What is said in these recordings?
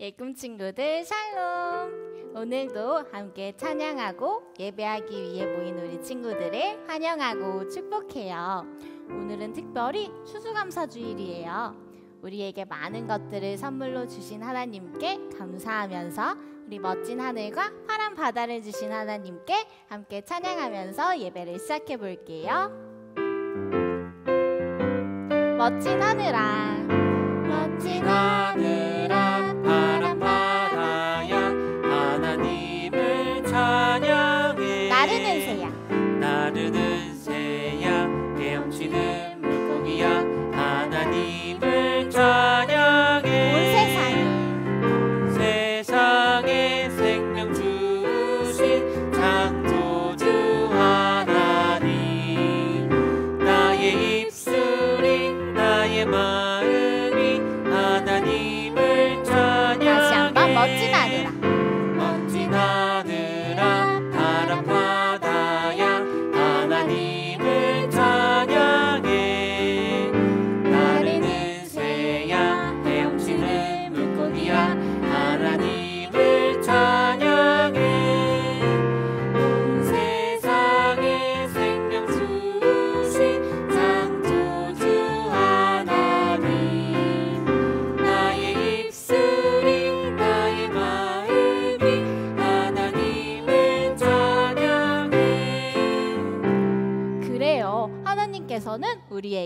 예꿈 친구들 샬롬! 오늘도 함께 찬양하고 예배하기 위해 모인 우리 친구들을 환영하고 축복해요. 오늘은 특별히 추수감사 주일이에요. 우리에게 많은 것들을 선물로 주신 하나님께 감사하면서 우리 멋진 하늘과 파란 바다를 주신 하나님께 함께 찬양하면서 예배를 시작해 볼게요. 멋진 하늘아, 멋진 하늘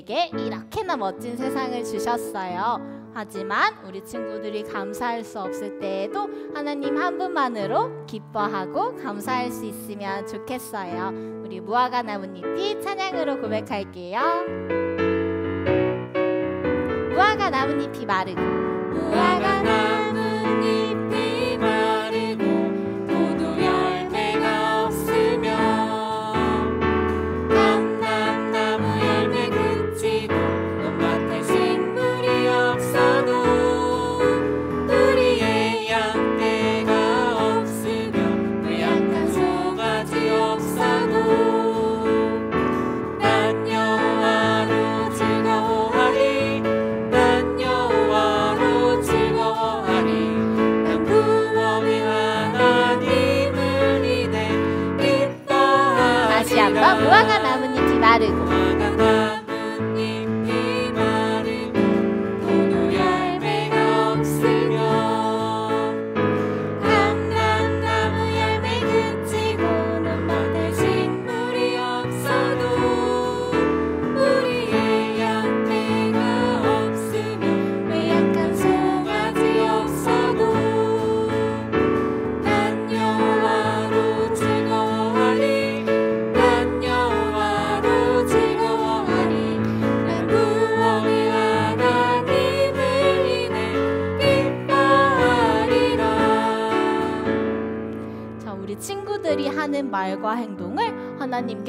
우리에게 이렇게나 멋진 세상을 주셨어요. 하지만 우리 친구들이 감사할 수 없을 때에도 하나님 한 분만으로 기뻐하고 감사할 수 있으면 좋겠어요. 우리 무화과 나뭇잎이 찬양으로 고백할게요. 무화과 나뭇잎이 마르고 무화과 나뭇잎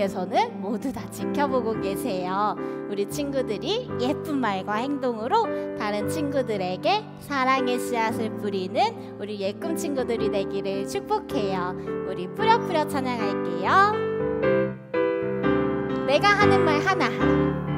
하나님께서는 모두 다 지켜보고 계세요. 우리 친구들이 예쁜 말과 행동으로 다른 친구들에게 사랑의 씨앗을 뿌리는 우리 예꿈 친구들이 되기를 축복해요. 우리 뿌려뿌려 찬양할게요. 내가 하는 말 하나하나.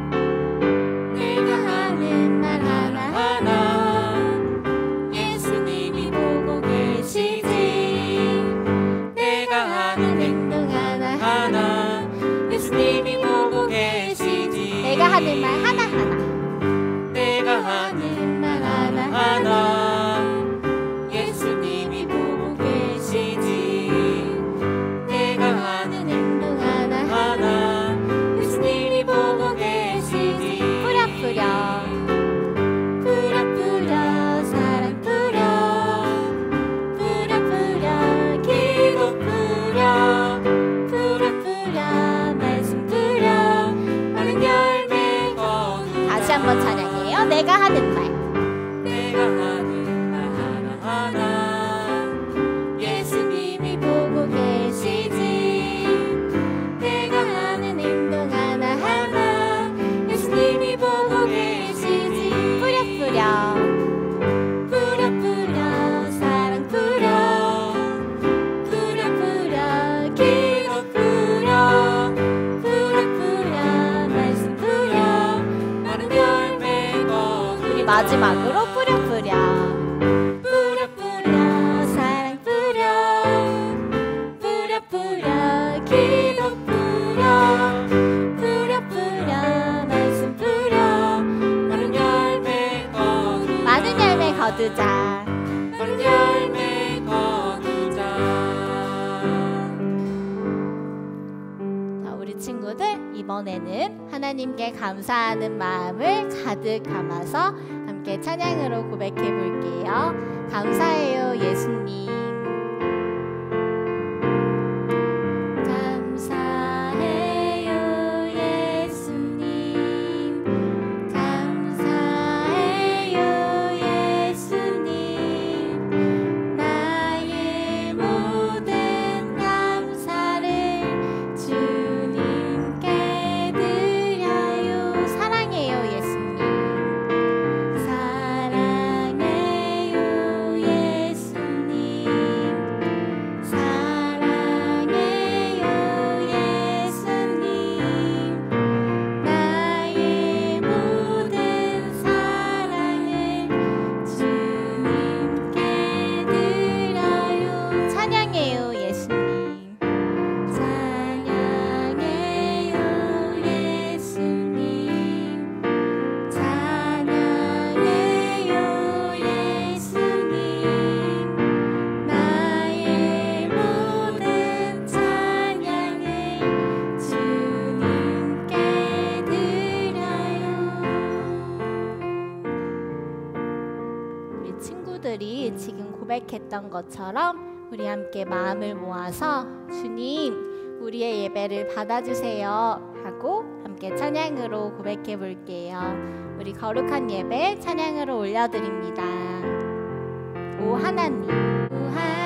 이번에는 하나님께 감사하는 마음을 가득 담아서 함께 찬양으로 고백해 볼게요. 감사해요, 했던 것처럼 우리 함께 마음을 모아서 주님, 우리의 예배를 받아주세요 하고 함께 찬양으로 고백해 볼게요. 우리 거룩한 예배 찬양으로 올려드립니다. 오 하나님, 오 하나님,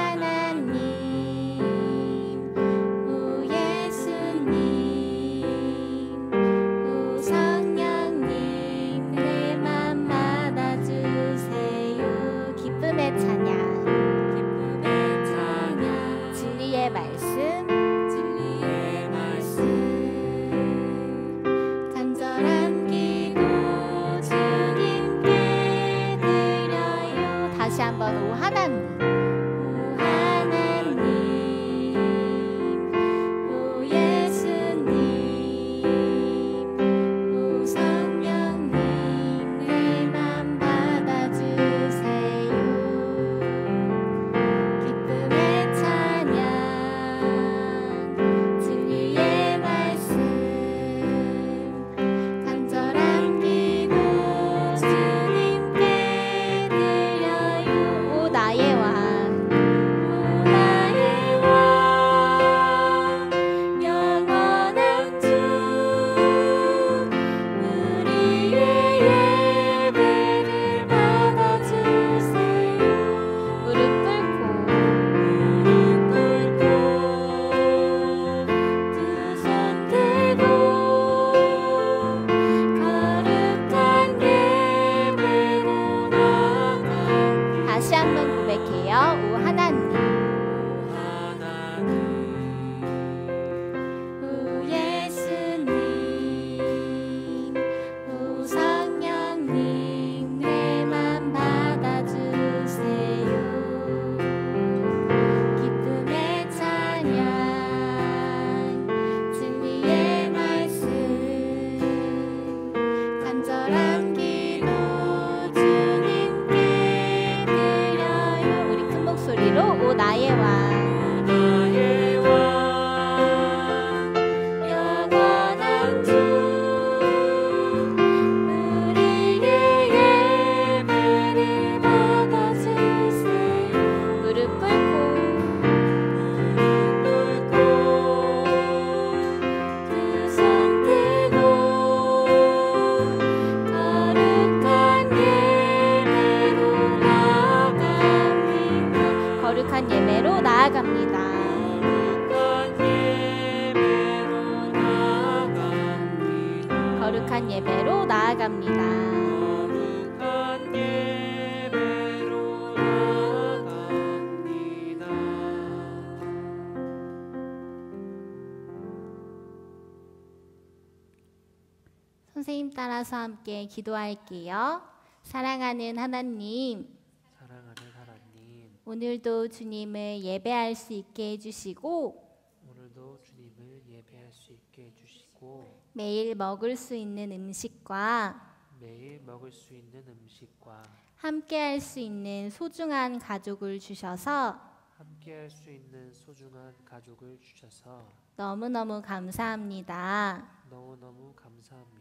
따라서 함께 기도할게요. 사랑하는 하나님, 사랑하는 하나님 오늘도 주님을 예배할 수 있게 해주시고 오늘도 주님을 예배할 수 있게 해주시고 매일 먹을 수 있는 음식과 매일 먹을 수 있는 음식과 함께 할 수 있는 소중한 가족을 주셔서 함께할 수 있는 소중한 가족을 주셔서 너무너무 감사합니다. 너무너무 감사합니다.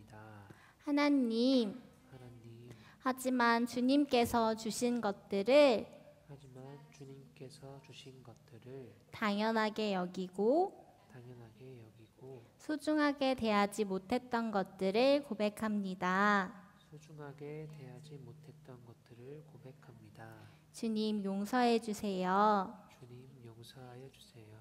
하나님, 하나님, 하지만 주님께서 주신 것들을 하지만 주님께서 주신 것들을 당연하게 여기고 당연하게 여기고 소중하게 대하지 못했던 것들을 고백합니다. 소중하게 대하지 못했던 것들을 고백합니다. 주님 용서해 주세요. 주님 용서하여 주세요.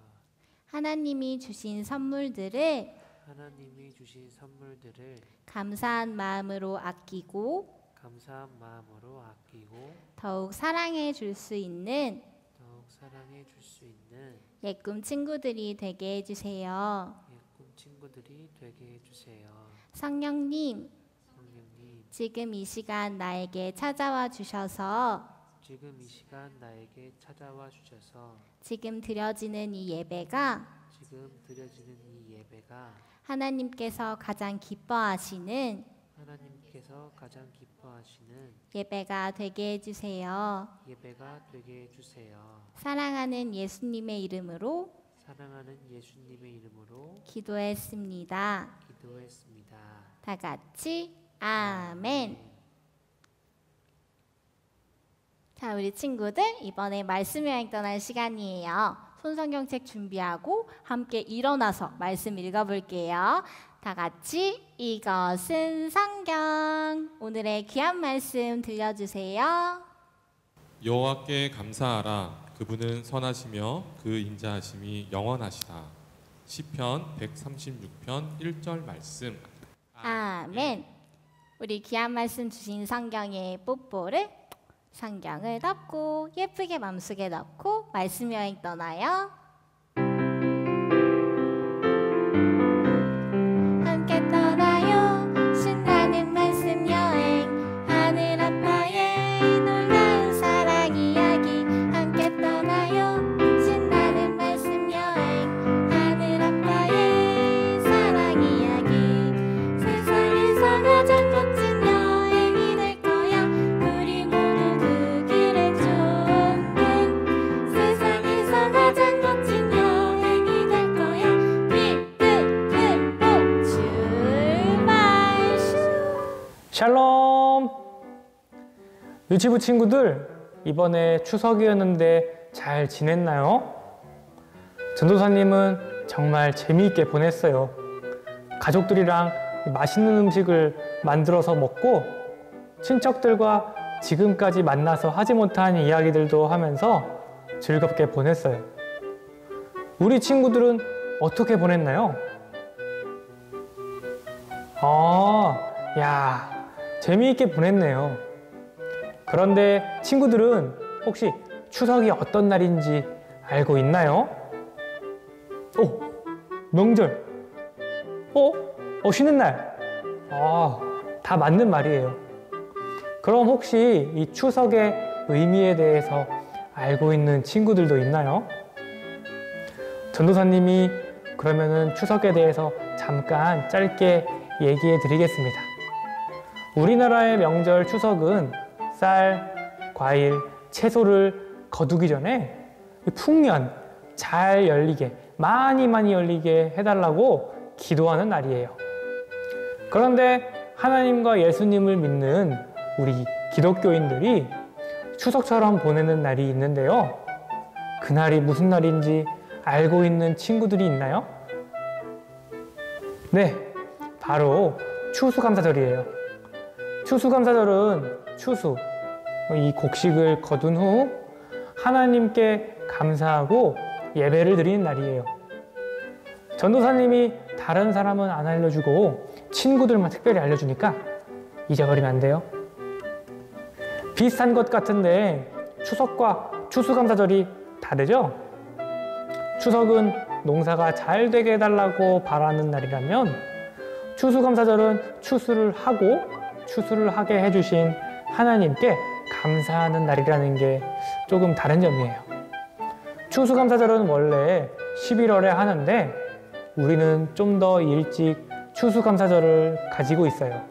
하나님이 주신 선물들을 하나님이 주신 선물들을 감사한 마음으로 아끼고 감사한 마음으로 아끼고 더욱 사랑해 줄 수 있는 더욱 사랑해 줄 수 있는 예꿈 친구들이 되게 해주세요. 예꿈 친구들이 되게 해주세요. 성령님, 성령님, 지금 이 시간 나에게 찾아와 주셔서 지금 이 시간 나에게 찾아와 주셔서 지금 드려지는 이 예배가 지금 드려지는 이 예배가 하나님께서 가장 기뻐하시는 하나님께서 가장 기뻐하시는 예배가 되게 해주세요. 예배가 되게 해주세요. 사랑하는 예수님의 이름으로 사랑하는 예수님의 이름으로 기도했습니다. 기도했습니다. 다 같이 아멘. 자, 우리 친구들 이번에 말씀 여행 떠날 시간이에요. 손성경책 준비하고 함께 일어나서 말씀 읽어볼게요. 다 같이 이것은 성경. 오늘의 귀한 말씀 들려주세요. 여호와께 감사하라 그분은 선하시며 그 인자하심이 영원하시다 시편 136편 1절 말씀 아멘. 우리 귀한 말씀 주신 성경의 뽀뽀를 성경을 덮고 예쁘게 맘속에 넣고 말씀 여행 떠나요. 유치부 친구들, 이번에 추석이었는데 잘 지냈나요? 전도사님은 정말 재미있게 보냈어요. 가족들이랑 맛있는 음식을 만들어서 먹고 친척들과 지금까지 만나서 하지 못한 이야기들도 하면서 즐겁게 보냈어요. 우리 친구들은 어떻게 보냈나요? 아, 야, 재미있게 보냈네요. 그런데 친구들은 혹시 추석이 어떤 날인지 알고 있나요? 오, 명절. 어? 어, 쉬는 날. 아, 다 맞는 말이에요. 그럼 혹시 이 추석의 의미에 대해서 알고 있는 친구들도 있나요? 전도사님이 그러면은 추석에 대해서 잠깐 짧게 얘기해 드리겠습니다. 우리나라의 명절 추석은 쌀, 과일, 채소를 거두기 전에 이 풍년 잘 열리게 많이 많이 열리게 해달라고 기도하는 날이에요. 그런데 하나님과 예수님을 믿는 우리 기독교인들이 추석처럼 보내는 날이 있는데요. 그날이 무슨 날인지 알고 있는 친구들이 있나요? 네, 바로 추수감사절이에요. 추수감사절은 추수, 이 곡식을 거둔 후 하나님께 감사하고 예배를 드리는 날이에요. 전도사님이 다른 사람은 안 알려주고 친구들만 특별히 알려주니까 잊어버리면 안 돼요. 비슷한 것 같은데 추석과 추수감사절이 다르죠? 추석은 농사가 잘 되게 해달라고 바라는 날이라면 추수감사절은 추수를 하고 추수를 하게 해주신 하나님께 감사하는 날이라는 게 조금 다른 점이에요. 추수감사절은 원래 11월에 하는데 우리는 좀 더 일찍 추수감사절을 가지고 있어요.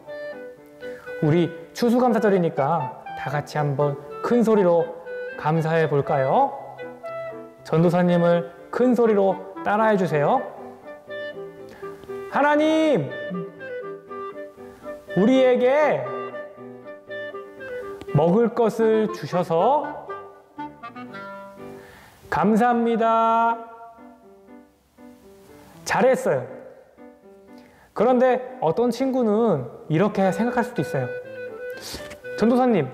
우리 추수감사절이니까 다 같이 한번 큰 소리로 감사해 볼까요? 전도사님을 큰 소리로 따라해 주세요. 하나님, 우리에게 먹을 것을 주셔서 감사합니다. 잘했어요. 그런데 어떤 친구는 이렇게 생각할 수도 있어요. 전도사님,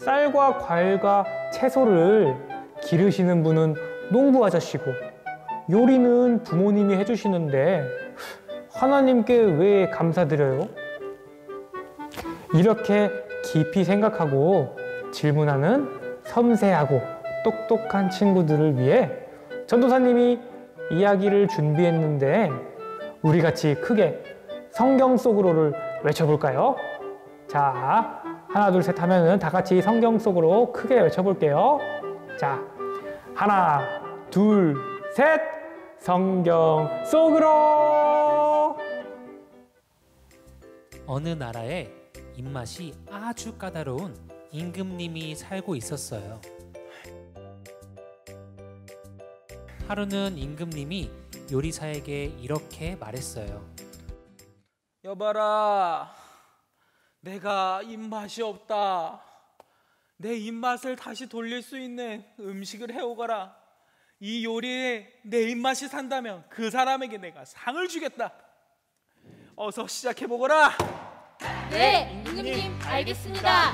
쌀과 과일과 채소를 기르시는 분은 농부 아저씨고 요리는 부모님이 해주시는데 하나님께 왜 감사드려요? 이렇게 깊이 생각하고 질문하는 섬세하고 똑똑한 친구들을 위해 전도사님이 이야기를 준비했는데 우리 같이 크게 성경 속으로를 외쳐볼까요? 자, 하나, 둘, 셋 하면은 다 같이 성경 속으로 크게 외쳐볼게요. 자, 하나, 둘, 셋, 성경 속으로! 어느 나라에 입맛이 아주 까다로운 임금님이 살고 있었어요. 하루는 임금님이 요리사에게 이렇게 말했어요. 여봐라, 내가 입맛이 없다. 내 입맛을 다시 돌릴 수 있는 음식을 해오거라. 이 요리에 내 입맛이 산다면 그 사람에게 내가 상을 주겠다. 어서 시작해 보거라. 네, 임금님 알겠습니다.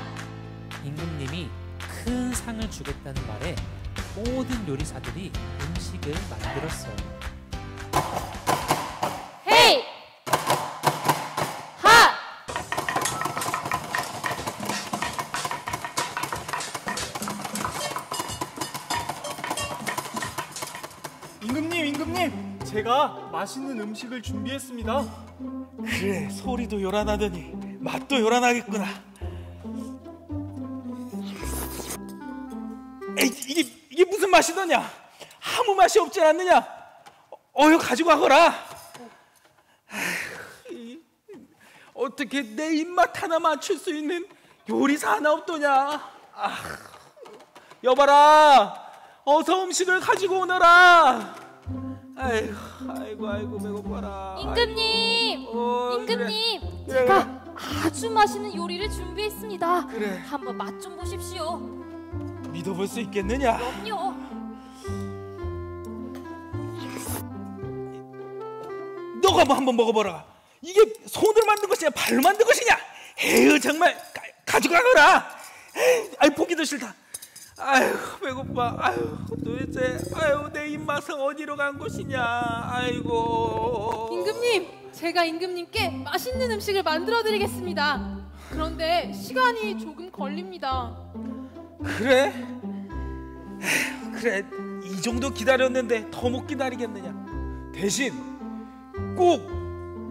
임금님이 큰 상을 주겠다는 말에 모든 요리사들이 음식을 만들었어요. 헤이! 하! 임금님, 임금님, 제가 맛있는 음식을 준비했습니다. 그래, 소리도 요란하더니 맛도 요란하겠구나. 에이, 이게 이게 무슨 맛이더냐? 아무 맛이 없지 않느냐? 어여 가지고 가거라. 아휴, 이, 어떻게 내 입맛 하나 맞출 수 있는 요리사 하나 없더냐? 아, 여봐라, 어서 음식을 가지고 오너라. 아이고, 아이고, 아이고, 배고파라. 임금님, 어, 임금님, 그래, 제가 아주 맛있는 요리를 준비했습니다. 그래. 한번 맛 좀 보십시오. 믿어볼 수 있겠느냐? 그럼요. 너가 뭐 한번 먹어보라. 이게 손으로 만든 것이냐 발로 만든 것이냐? 에휴 정말 가, 가지고 가거라. 에이, 아이 보기도 싫다. 아유 배고파. 아유 도대체 아유 내 입맛은 어디로 간 것이냐? 아이고. 임금님, 제가 임금님께 맛있는 음식을 만들어 드리겠습니다. 그런데 시간이 조금 걸립니다. 그래? 그래 이 정도 기다렸는데 더 못 기다리겠느냐? 대신 꼭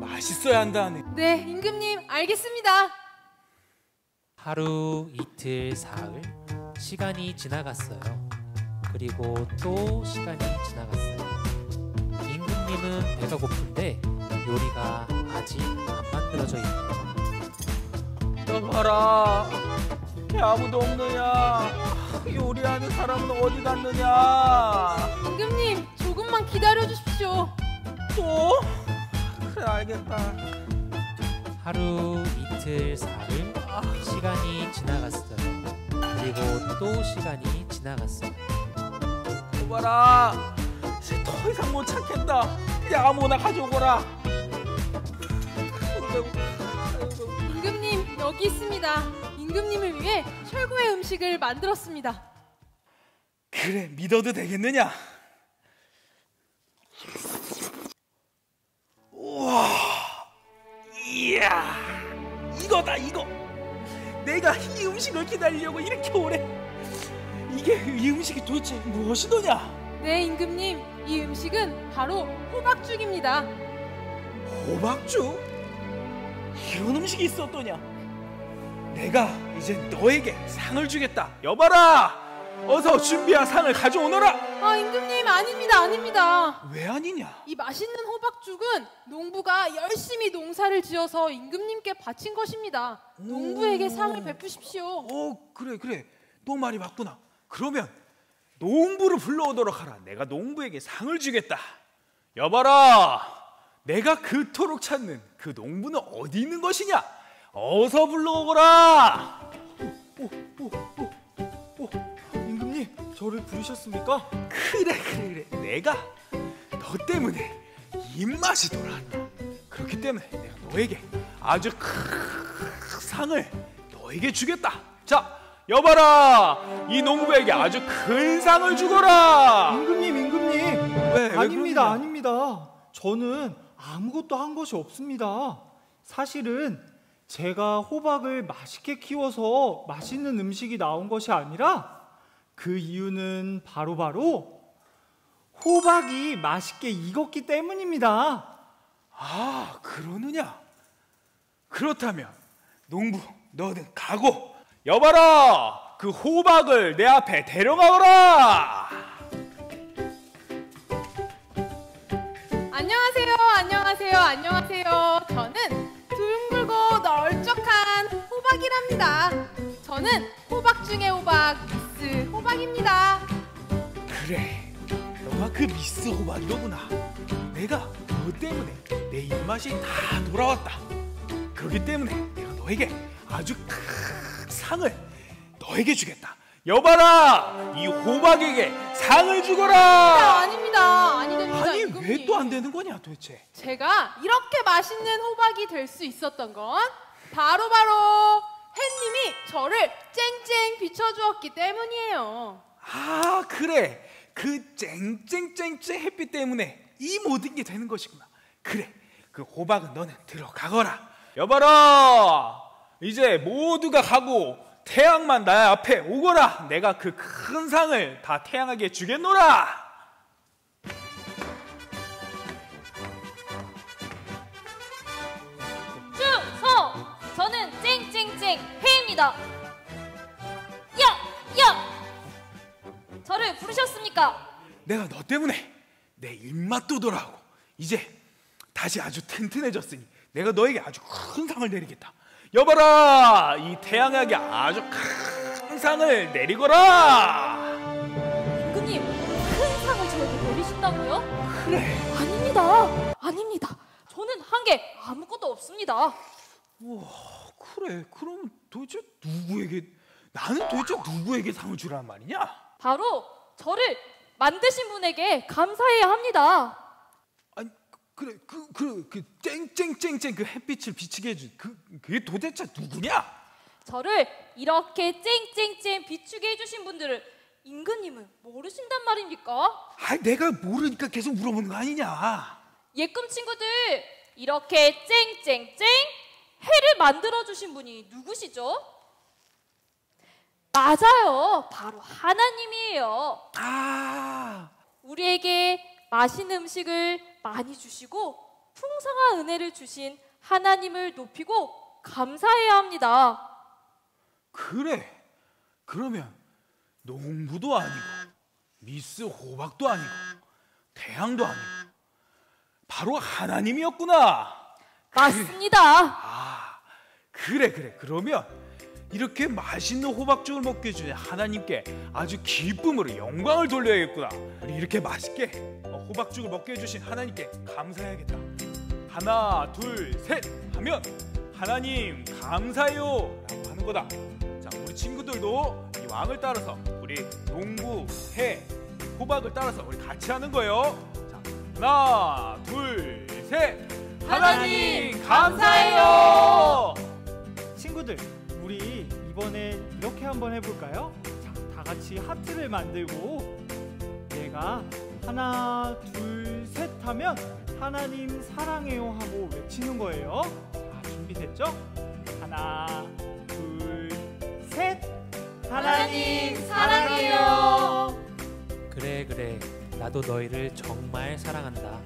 맛있어야 한다네. 네, 임금님, 알겠습니다. 하루, 이틀, 사흘 시간이 지나갔어요. 그리고 또 시간이 지나갔어요. 임금님은 배가 고픈데 요리가 아직 안 만들어져 있네요. 여봐라 배 아무도 없느냐 요리하는 사람은 어디 갔느냐 임금님, 조금만 기다려 주십시오. 또? 그래 알겠다 하루, 이틀, 사흘 시간이 지나갔어요. 그리고 또 시간이 지나갔어요. 여봐라 이제 더 이상 못 참겠다 그냥 아무거나 가져오거라. 임금님, 여기 있습니다. 임금님을 위해 최고의 음식을 만들었습니다. 그래 믿어도 되겠느냐 우와 이야 이거다 이거 내가 이 음식을 기다리려고 이렇게 오래? 이게 이 음식이 도대체 무엇이더냐? 네, 임금님, 이 음식은 바로 호박죽입니다. 호박죽? 이런 음식이 있었더냐? 내가 이제 너에게 상을 주겠다. 여봐라 어서 준비한 상을 가져오너라. 아 임금님 아닙니다 아닙니다. 왜 아니냐? 이 맛있는 호박죽은 농부가 열심히 농사를 지어서 임금님께 바친 것입니다. 농부에게 상을 베푸십시오. 어 그래 그래 너 말이 맞구나. 그러면 농부를 불러오도록 하라. 내가 농부에게 상을 주겠다. 여봐라, 내가 그토록 찾는 그 농부는 어디 있는 것이냐? 어서 불러오거라. 오, 오, 오, 오, 임금님 저를 부르셨습니까? 그래 그래 그래 내가 너 때문에 입맛이 돌아왔다. 그렇기 때문에 내가 너에게 아주 큰 상을 너에게 주겠다. 자, 여봐라, 이 농부에게 아주 큰 상을 주거라. 임금님 임금님 왜, 왜 아닙니다 그러느냐? 아닙니다 저는 아무것도 한 것이 없습니다 사실은 제가 호박을 맛있게 키워서 맛있는 음식이 나온 것이 아니라 그 이유는 바로 바로 호박이 맛있게 익었기 때문입니다 아, 그러느냐? 그렇다면 농부 너는 가고 여봐라 그 호박을 내 앞에 데려가거라. 안녕하세요 안녕하세요 안녕하세요. 저는 둥글고 널쩍한 호박이랍니다. 저는 호박 중의 호박 미스 호박입니다. 그래, 너가 그 미스 호박이로구나. 내가 너 때문에 내 입맛이 다 돌아왔다. 그렇기 때문에 내가 너에게 아주 큰 상을 너에게 주겠다. 여봐라, 이 호박에게 상을 아, 주거라. 아닙니다 아니 됩니다 아니. 왜 또 안 되는 거냐 도대체? 제가 이렇게 맛있는 호박이 될 수 있었던 건 바로 바로 햇님이 저를 쨍쨍 비춰주었기 때문이에요. 아 그래. 그 쨍쨍쨍쨍 햇빛 때문에 이 모든 게 되는 것이구나. 그래. 그 호박은 너는 들어가거라. 여봐라. 이제 모두가 가고 태양만 나 앞에 오거라. 내가 그 큰 상을 다 태양에게 주겠노라 해입니다. 야! 야! 저를 부르셨습니까? 내가 너 때문에 내 입맛도 돌아오고 이제 다시 아주 튼튼해졌으니 내가 너에게 아주 큰 상을 내리겠다 여봐라 이 태양에게 아주 큰 상을 내리거라 임금님, 큰 상을 저에게 내리신다고요? 그래 아닙니다. 아닙니다. 저는 한 게 아무것도 없습니다. 그래 그럼 도대체 누구에게 나는 도대체 누구에게 상을 주란 말이냐 바로 저를 만드신 분에게 감사해야 합니다. 아니 그- 그래 그 그 그 쨍쨍쨍쨍 그 햇빛을 비치게 해준 그 그게 도대체 누구냐 저를 이렇게 쨍쨍쨍 비추게 해주신 분들을 임금님은 모르신단 말입니까? 아 내가 모르니까 계속 물어보는 거 아니냐 예꿈 친구들 이렇게 쨍쨍쨍 해를 만들어 주신 분이 누구시죠? 맞아요. 바로 하나님이에요. 아 우리에게 맛있는 음식을 많이 주시고 풍성한 은혜를 주신 하나님을 높이고 감사해야 합니다. 그래 그러면 농부도 아니고 미스 호박도 아니고 태양도 아니고 바로 하나님이었구나 맞습니다. 아 그래 그래. 그러면 이렇게 맛있는 호박죽을 먹게 해주신 하나님께 아주 기쁨으로 영광을 돌려야겠구나. 우리 이렇게 맛있게 어, 호박죽을 먹게 해주신 하나님께 감사해야겠다. 하나 둘 셋 하면 하나님 감사해요 라고 하는 거다. 자 우리 친구들도 이 왕을 따라서 우리 농부 해 호박을 따라서 우리 같이 하는 거예요. 자 하나 둘 셋. 하나님 감사해요. 친구들 우리 이번에 이렇게 한번 해볼까요? 자, 다 같이 하트를 만들고 내가 하나 둘 셋 하면 하나님 사랑해요 하고 외치는 거예요. 자, 준비됐죠? 하나 둘 셋 하나님 사랑해요. 그래 그래 나도 너희를 정말 사랑한다.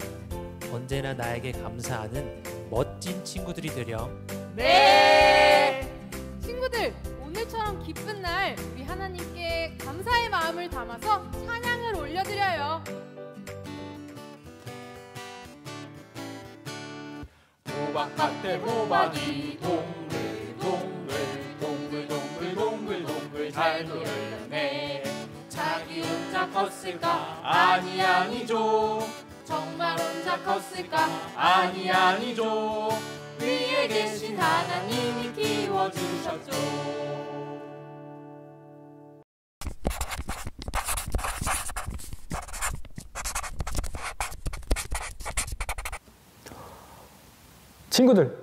언제나 나에게 감사하는 멋진 친구들이 되렴. 네. 친구들 오늘처럼 기쁜 날 우리 하나님께 감사의 마음을 담아서 찬양을 올려드려요. 호박 밭에 호박이 동글 동글 동글 동글 동글 동글 잘 놀네. 자기 혼자 컸을까? 아니 아니죠. 정말 혼자 컸을까? 아니 아니죠 위에 계신 하나님이 키워주셨죠 친구들,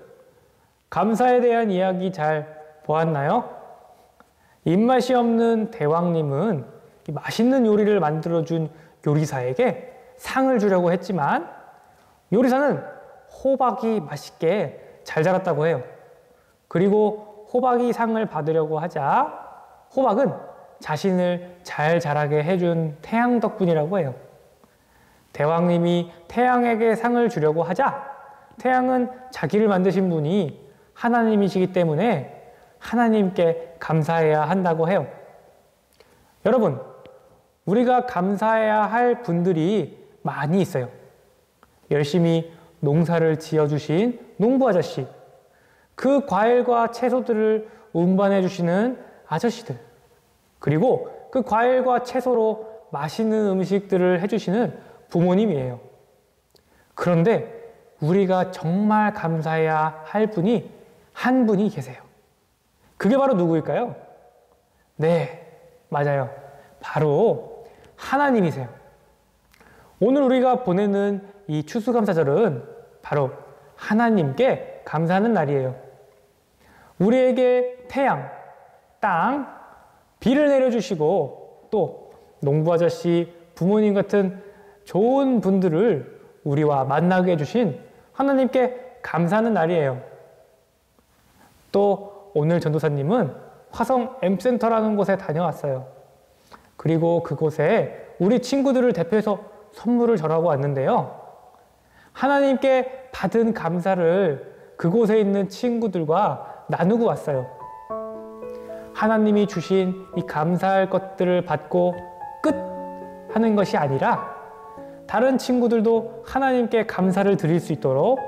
감사에 대한 이야기 잘 보았나요? 입맛이 없는 대왕님은 이 맛있는 요리를 만들어준 요리사에게 상을 주려고 했지만 요리사는 호박이 맛있게 잘 자랐다고 해요. 그리고 호박이 상을 받으려고 하자 호박은 자신을 잘 자라게 해준 태양 덕분이라고 해요. 대왕님이 태양에게 상을 주려고 하자 태양은 자기를 만드신 분이 하나님이시기 때문에 하나님께 감사해야 한다고 해요. 여러분, 우리가 감사해야 할 분들이 많이 있어요. 열심히 농사를 지어주신 농부 아저씨, 그 과일과 채소들을 운반해 주시는 아저씨들, 그리고 그 과일과 채소로 맛있는 음식들을 해주시는 부모님이에요. 그런데 우리가 정말 감사해야 할 분이 한 분이 계세요. 그게 바로 누구일까요? 네, 맞아요. 바로 하나님이세요. 오늘 우리가 보내는 이 추수감사절은 바로 하나님께 감사하는 날이에요. 우리에게 태양, 땅, 비를 내려주시고 또 농부 아저씨, 부모님 같은 좋은 분들을 우리와 만나게 해주신 하나님께 감사하는 날이에요. 또 오늘 전도사님은 화성 M센터라는 곳에 다녀왔어요. 그리고 그곳에 우리 친구들을 대표해서 선물을 전하고 왔는데요. 하나님께 받은 감사를 그곳에 있는 친구들과 나누고 왔어요. 하나님이 주신 이 감사할 것들을 받고 끝 하는 것이 아니라 다른 친구들도 하나님께 감사를 드릴 수 있도록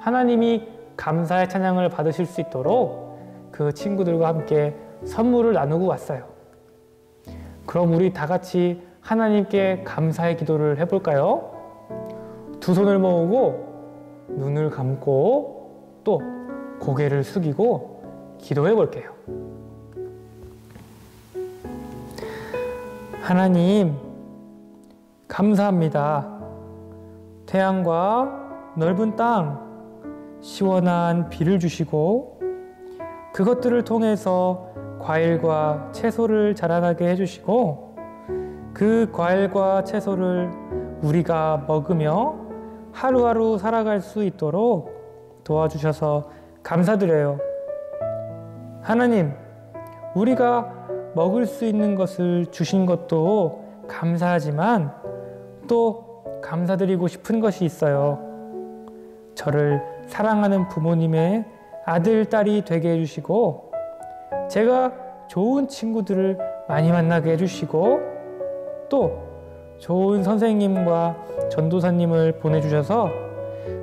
하나님이 감사의 찬양을 받으실 수 있도록 그 친구들과 함께 선물을 나누고 왔어요. 그럼 우리 다 같이 하나님께 감사의 기도를 해볼까요? 두 손을 모으고 눈을 감고 또 고개를 숙이고 기도해 볼게요. 하나님, 감사합니다. 태양과 넓은 땅, 시원한 비를 주시고 그것들을 통해서 과일과 채소를 자라나게 해주시고 그 과일과 채소를 우리가 먹으며 하루하루 살아갈 수 있도록 도와주셔서 감사드려요. 하나님, 우리가 먹을 수 있는 것을 주신 것도 감사하지만 또 감사드리고 싶은 것이 있어요. 저를 사랑하는 부모님의 아들, 딸이 되게 해주시고 제가 좋은 친구들을 많이 만나게 해주시고 또 좋은 선생님과 전도사님을 보내주셔서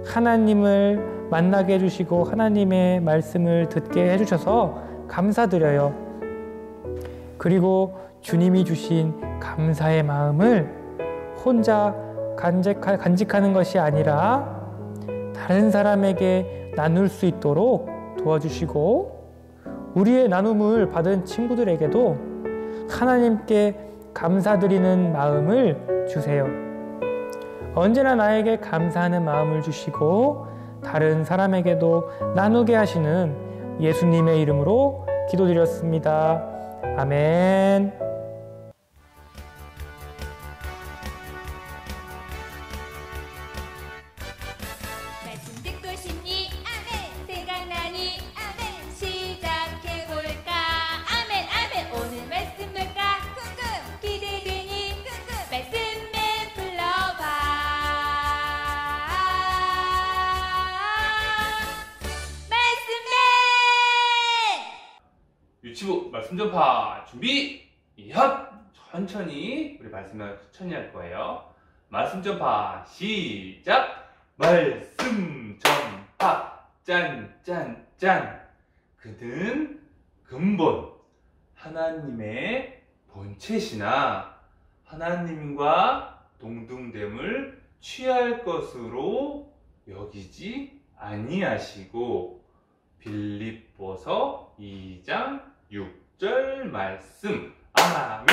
하나님을 만나게 해주시고 하나님의 말씀을 듣게 해주셔서 감사드려요. 그리고 주님이 주신 감사의 마음을 혼자 간직하는 것이 아니라 다른 사람에게 나눌 수 있도록 도와주시고 우리의 나눔을 받은 친구들에게도 하나님께 감사드리는 마음을 주세요. 언제나 나에게 감사하는 마음을 주시고 다른 사람에게도 나누게 하시는 예수님의 이름으로 기도드렸습니다. 아멘. 얍 천천히 우리 말씀을 천천히 할 거예요. 말씀 전파 시작! 말씀 전파 짠짠짠. 그는 근본. 하나님의 본체시나 하나님과 동등됨을 취할 것으로 여기지 아니하시고 빌립보서 2장 6절 말씀 아멘.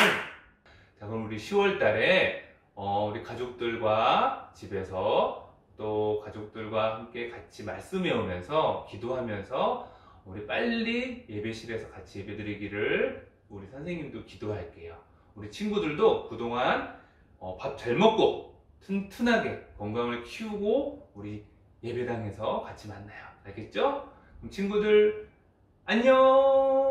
자 그럼 우리 10월 달에 어, 우리 가족들과 집에서 또 가족들과 함께 같이 말씀 외우면서 기도하면서 우리 빨리 예배실에서 같이 예배드리기를 우리 선생님도 기도할게요. 우리 친구들도 그동안 어, 밥 잘 먹고 튼튼하게 건강을 키우고 우리 예배당에서 같이 만나요. 알겠죠? 그럼 친구들 안녕.